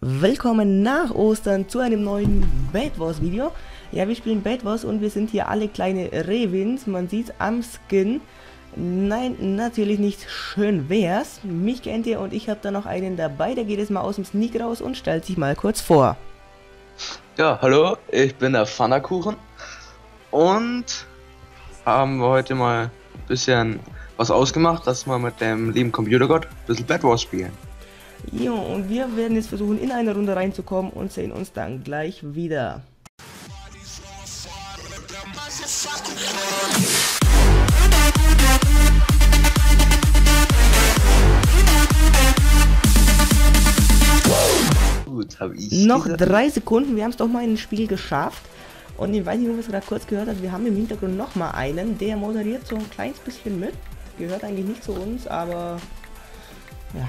Willkommen nach Ostern zu einem neuen Bad Wars Video. Ja, wir spielen Bad Wars und wir sind hier alle kleine Revins. Man sieht am Skin. Nein, natürlich nicht. Schön wär's. Mich kennt ihr und ich habe da noch einen dabei. Der geht jetzt mal aus dem Sneak raus und stellt sich mal kurz vor. Ja, hallo, ich bin der Pfannerkuchen und haben wir heute mal ein bisschen was ausgemacht, dass wir mit dem lieben Computergott ein bisschen Bad Wars spielen. Jo, und wir werden jetzt versuchen, in eine Runde reinzukommen und sehen uns dann gleich wieder. Gut, habe ich. Noch drei Sekunden, wir haben es doch mal in ein Spiel geschafft. Und ich weiß nicht, ob ihr es gerade kurz gehört habt, wir haben im Hintergrund noch mal einen, der moderiert so ein kleines bisschen mit. Gehört eigentlich nicht zu uns, aber ja.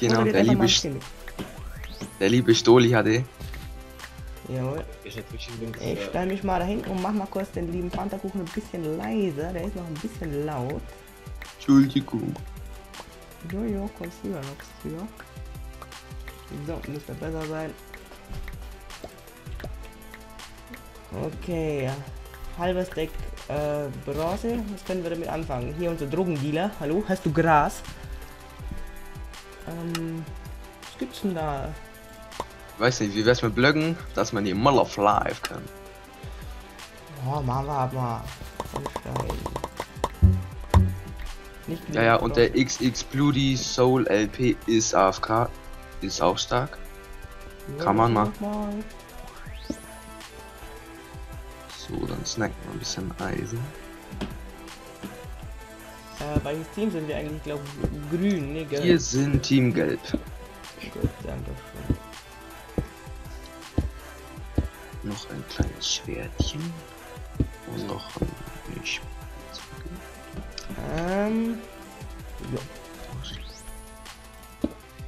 Genau, Moderiert der liebe, der liebe Stoli hatte. Jawohl. Ich stelle mich mal dahin und mach mal kurz den lieben Pantherkuchen ein bisschen leiser. Der ist noch ein bisschen laut. Entschuldigung. Jo, jo, kommst du ja noch früher. So, müsste besser sein. Okay, halbes Deck äh, Bronze. Was können wir damit anfangen? Hier unser Drogendealer. Hallo, hast du Gras? Ähm, was gibt's denn da? Weiß nicht, wie wär's mit Blöcken, dass man die Mall of Life kann. Oh, machen wir aber. Ansteigen. Nicht Ja, ja, und der XX Bloody Soul LP ist AFK. Ist auch stark. kann man machen. Mal. Snacken wir ein bisschen Eisen. Äh, bei welches Team sind wir eigentlich? Ich glaube grün, ne? Gelb. Wir sind Team Gelb. Gut, danke schön. Noch ein kleines Schwertchen. Und noch ein nicht. Ähm. Ja.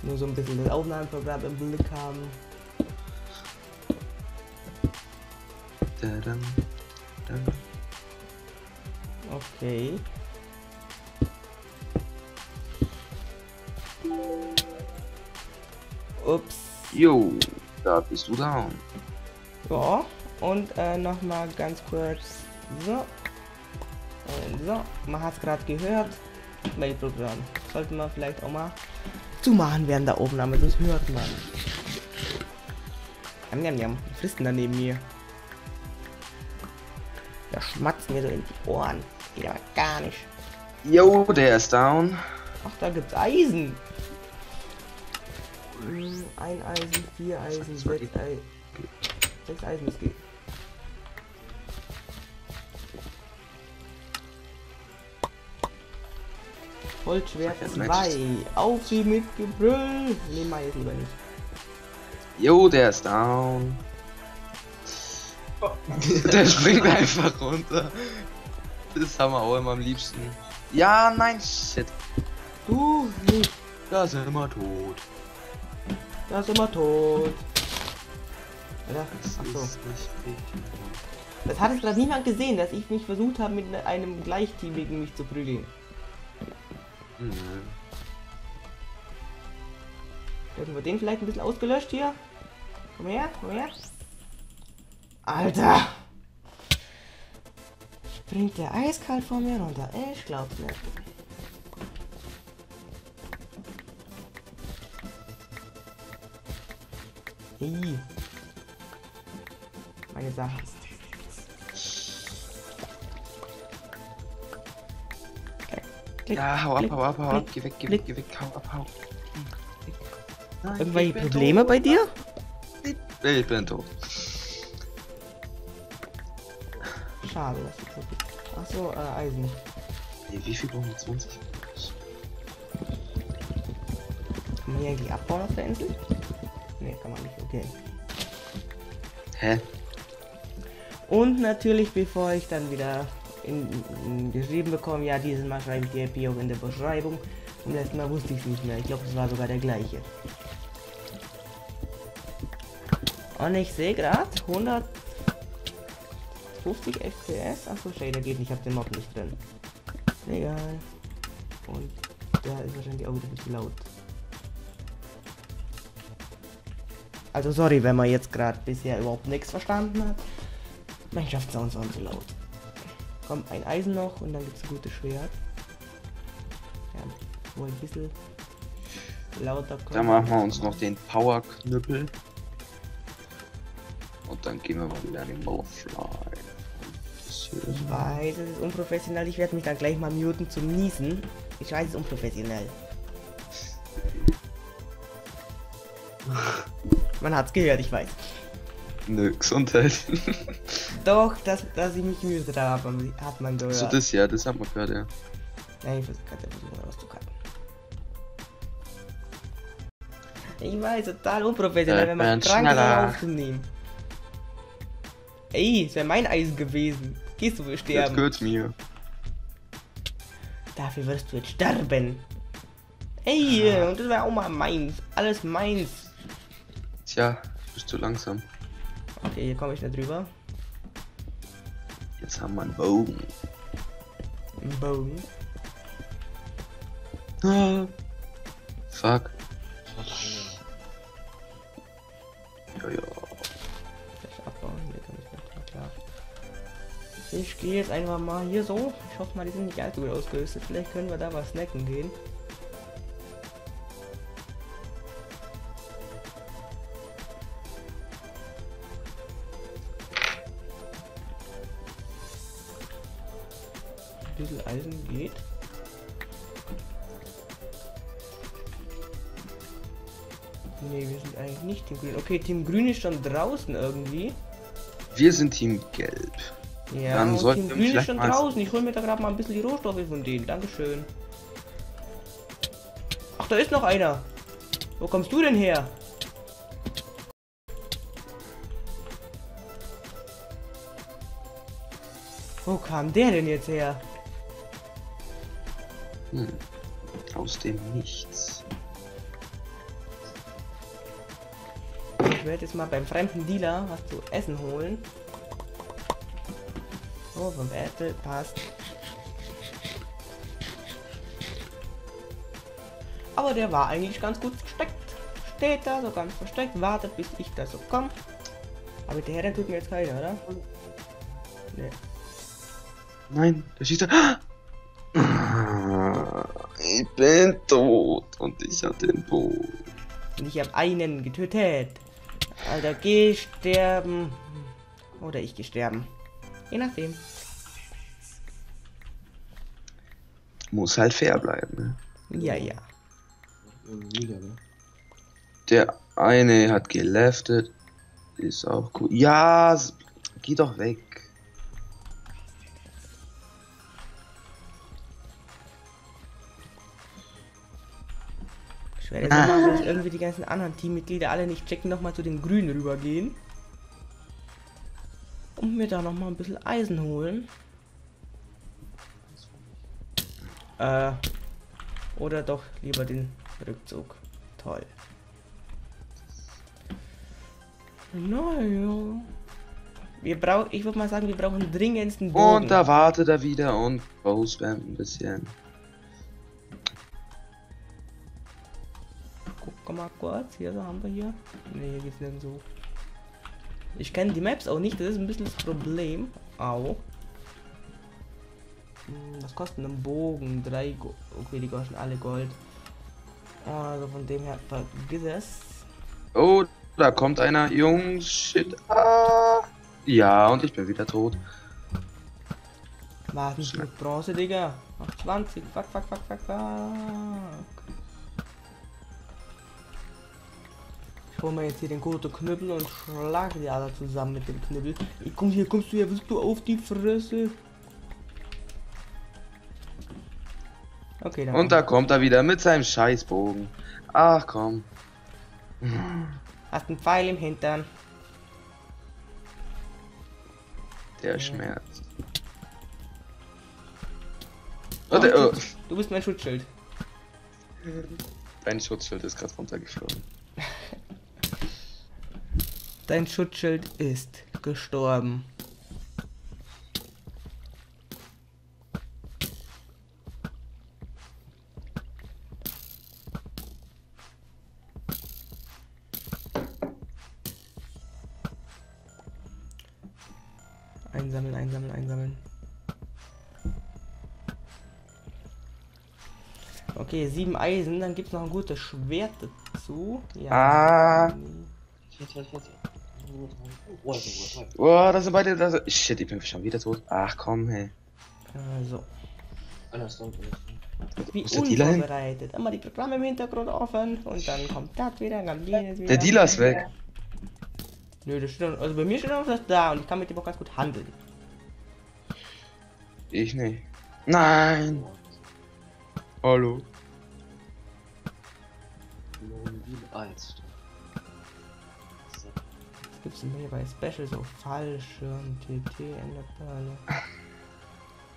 Nur so ein bisschen das Aufnahmeprogramm im Blick haben. Dadam, dadam. Okay. Ups. Jo, da bist du down. Ja. Und äh, nochmal ganz kurz. So. Und so. Man hat es gerade gehört. Mailprogramm. Sollten wir vielleicht auch mal zumachen während der Aufnahme, das hört man. Jam, jam, jam. Fristen da neben mir. Der schmatzt mir so in die Ohren. Geht aber gar nicht. Jo, der ist down. Ach, da gibt's Eisen. Ein Eisen, vier Eisen, sechs Eisen. Sechs Eisen, es geht. Holzschwert Ja, 2. Auf sie mit Gebrüll. Nee, mach jetzt lieber nicht. Jo, der ist down. der springt einfach runter. Das haben wir auch immer am liebsten. Ja, nein, shit. Du nicht. Da sind wir tot. Da sind wir tot. Alter, Das ist nicht richtig. Das hat es gerade niemand gesehen, dass ich mich versucht habe, mit einem Gleichteamigen mich zu prügeln. Hätten wir den vielleicht ein bisschen ausgelöscht hier? Komm her, komm her. Alter! Springt der eiskalt vor mir runter. Ich glaub's nicht. Ih. Meine. Klick, klick, Ja, hau ab, hau ab, hau ab. Geh weg, geh weg, geh weg, hau ab, hau. Irgendwelche Probleme bei dir? Ich bin tot. Schade, das ist so gut. Achso, äh, Eisen. Nee, wie viel brauchen wir? 20? Kann man hier eigentlich abbauen auf der Insel? Ne, kann man nicht, okay. Hä? Und natürlich, bevor ich dann wieder in, in geschrieben bekomme, ja, diesen Mal schreibe ich die IP auch in der Beschreibung. Und letztes Mal wusste ich es nicht mehr. Ich glaube, es war sogar der gleiche. Und ich sehe gerade 50 FPS. Achso, Shader geht nicht, ich hab den Mob nicht drin. Egal. Und der ist wahrscheinlich auch wieder ein bisschen laut. Also sorry, wenn man jetzt gerade bisher überhaupt nichts verstanden hat. Minecraft-Sounds waren so laut. Kommt ein Eisen noch und dann gibt's ein gutes Schwert. Ja, wo ein bisschen lauter. Dann machen wir uns noch den Power-Knüppel. Und dann gehen wir mal wieder in den Bowfly. Ich weiß, es ist unprofessionell. Ich werde mich dann gleich mal muten zum Niesen. Ich weiß, es ist unprofessionell. Man hat's gehört, ich weiß. Nö, Gesundheit. Doch, dass, dass ich mich müde habe, hat man gehört. so das ja, das hat man gehört, ja. Nein, ich versuche gerade versuchen rauszukacken. Ich weiß, total unprofessionell, wenn man krank ist, aufzunehmen. Ey, es wäre mein Eisen gewesen. Gehst du wohl sterben? gehört's mir. Dafür wirst du jetzt sterben. Ey, und das wäre auch mal meins. Alles meins. Tja, bist zu langsam. Okay, hier komme ich nicht drüber. Jetzt haben wir einen Bogen. Ein Bogen. Ah. Fuck. Ja, ja. Ich gehe jetzt einfach mal hier so. Ich hoffe mal, die sind nicht allzu gut ausgerüstet. Vielleicht können wir da was snacken gehen. Ein bisschen Eisen geht. Nee, wir sind eigentlich nicht Team Grün. Okay, Team Grün ist schon draußen irgendwie. Wir sind Team Gelb. Ja, Dann sollten wir vielleicht schon mal- draußen. Ich hole mir da gerade mal ein bisschen die Rohstoffe von denen. Dankeschön. Ach, da ist noch einer. Wo kommst du denn her? Wo kam der denn jetzt her? Hm. Aus dem Nichts. Ich werde jetzt mal beim fremden Dealer was zu essen holen. Oh, vom Apple passt. Aber der war eigentlich ganz gut versteckt. Steht da so ganz versteckt, wartet bis ich da so komme. Aber der Herr tut mir jetzt keiner, oder? Nee. Nein, da schießt. Ah, Ich bin tot und ich hab den Bogen. Und ich habe einen getötet. Alter, geh sterben. Oder ich geh sterben. Je nachdem. Muss halt fair bleiben. Ne? Ja, ja. Der eine hat geleftet. Ist auch cool. Ja, geh doch weg. Ich werde jetzt Ah. mal, dass irgendwie die ganzen anderen Teammitglieder alle nicht checken, nochmal zu den Grünen rübergehen. Und mir da nochmal ein bisschen Eisen holen. Äh. Oder doch lieber den Rückzug. Toll. Naja. Wir brauchen, ich würde mal sagen, wir brauchen dringendsten Bogen. Und da wartet er wieder und spammt ein bisschen. Guck mal kurz, hier so haben wir hier. Ne, hier geht's nirgendwo. Ich kenne die Maps auch nicht, das ist ein bisschen das Problem. Au. Was kostet ein Bogen? Drei Go Okay, die kosten alle Gold. Also von dem her, vergiss es. Oh, da kommt einer. Jungs, shit. Ah. Ja, und ich bin wieder tot. Warten Bronze, Digga. Ach, 20. Fuck, fuck, fuck, fuck, fuck. Ich hol mir jetzt hier den guten Knüppel und schlage die alle zusammen mit dem Knüppel. Ich komm hier, kommst du her, willst du auf die Fresse? Okay, dann. Und da kommt er wieder mit seinem Scheißbogen. Ach komm. Hast einen Pfeil im Hintern. Der Schmerz. Oh, der, oh. Du bist mein Schutzschild. Dein Schutzschild ist gerade runtergeflogen. Dein Schutzschild ist gestorben. Einsammeln, einsammeln, einsammeln. Okay, sieben Eisen, dann gibt's noch ein gutes Schwert dazu. Ja. Ah. Nee. Oh, das ist. Oh, sind beide. Da sind... Shit, ich bin schon wieder tot. Ach komm, hey. Also, alles wie ist der Dealer hin? Immer die Programme im Hintergrund offen und dann kommt das wieder, dann jenes wieder. Der Dealer ist weg. Nö, das steht, also bei mir steht noch was da und ich kann mit dem auch ganz gut handeln. Ich nicht. Nein. Hallo. Eins. So. Was gibt's denn hier bei Special? So Fallschirm, TT, Enderperle.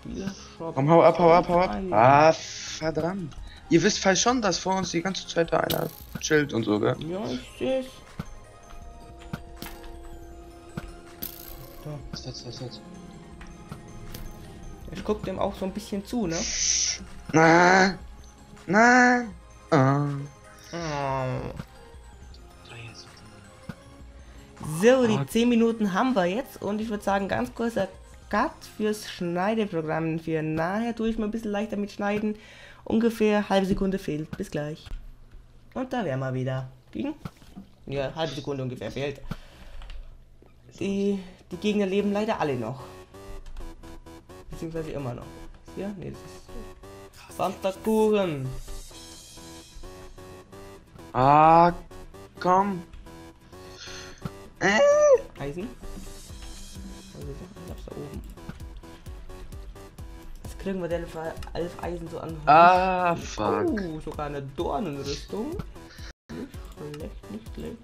Dealer-Shop. Komm, hau ab, hau ab, hau ab. Ah, verdammt. Ihr wisst falsch schon, dass vor uns die ganze Zeit da einer chillt und so, gell? Ja, ich seh's. Fett, fett, fett. Ich guck dem auch so ein bisschen zu, ne? Nein. Ah. Oh. So, die Ah. 10 Minuten haben wir jetzt und ich würde sagen, ganz kurzer Cut fürs Schneideprogramm. Für nachher tue ich mal ein bisschen leichter mit Schneiden. Ungefähr halbe Sekunde fehlt. Bis gleich. Und da wären wir wieder. Ging? Ja, halbe Sekunde ungefähr fehlt. Die, die Gegner leben leider alle noch. Beziehungsweise immer noch. Ja, nee, das ist. Pfannkuchen. Ah, komm. Äh. Eisen? Ich hab's da oben. Jetzt kriegen wir denn für elf Eisen so an. Ah, fuck. Oh, sogar eine Dornenrüstung. Nicht schlecht, nicht schlecht.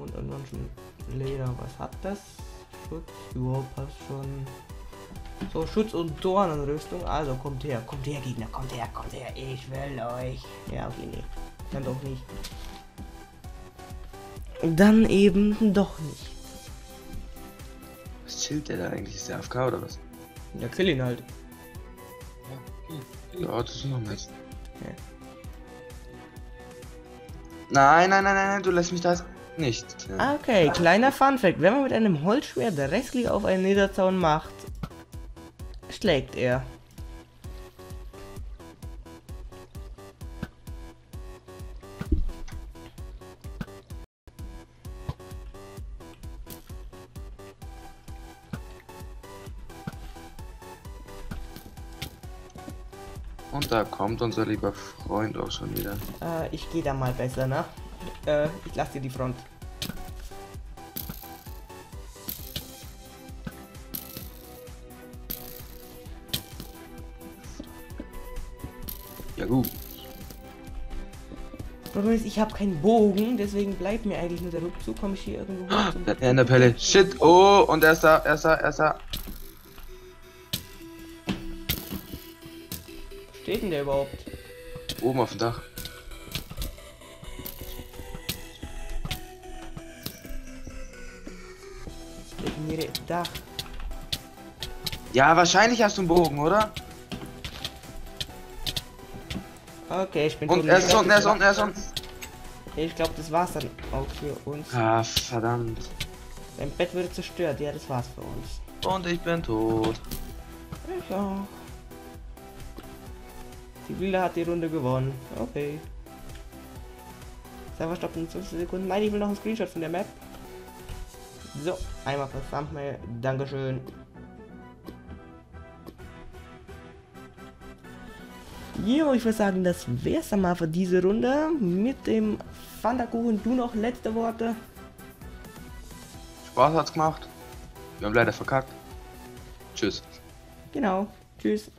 Und ansonsten Leder, was hat das? Schutz, ja, passt schon. So, Schutz und Dornenrüstung. Also kommt her, kommt her, Gegner, kommt her, kommt her. Ich will euch. Ja, okay, nee. Dann doch nicht. Dann eben doch nicht. Was chillt der da eigentlich? Ist der AFK oder was? Ja, kill ihn halt. Ja, das ist noch nice. Ja. Nein, nein, nein, nein, nein, du lässt mich das nicht. Ja. Okay, kleiner Funfact. Wenn man mit einem Holzschwert Restlich auf einen Niederzaun macht, schlägt er. Da kommt unser lieber Freund auch schon wieder. Äh, ich gehe da mal besser, ne? Äh, ich lasse dir die Front. Ja gut. Problem ist, ich habe keinen Bogen, deswegen bleibt mir eigentlich nur der Rückzug. Komme ich hier irgendwo in der Pelle. Shit. Oh, und er ist da, er ist da, er ist da. Der überhaupt? Oben auf dem Dach. Definiere Dach. Ja, wahrscheinlich hast du einen Bogen, oder? Okay, ich bin Und er ist unten, er ist unten, er ist unten. Ich glaube, das war's dann auch für uns. Ah, verdammt. Dein Bett wurde zerstört. Ja, das war's für uns. Und ich bin tot. Ich auch. Die Wille hat die Runde gewonnen. Okay. Server stoppt in 20 Sekunden. Nein, ich will noch einen Screenshot von der Map. So, einmal für Thumbnail. Dankeschön. Jo, ich würde sagen, das wär's dann mal für diese Runde. Mit dem Pfannkuchen. Du noch letzte Worte? Spaß hat's gemacht. Wir haben leider verkackt. Tschüss. Genau. Tschüss.